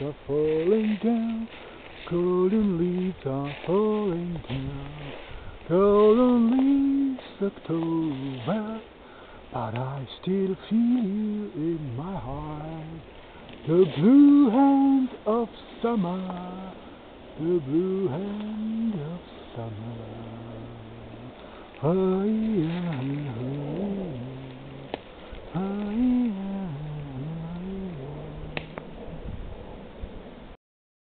leaves are falling down. Golden leaves are falling down. Golden leaves, October. But I still feel you in my heart. The blue hand of summer. The blue hand of summer. Oh, yeah.